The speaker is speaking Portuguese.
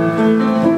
Música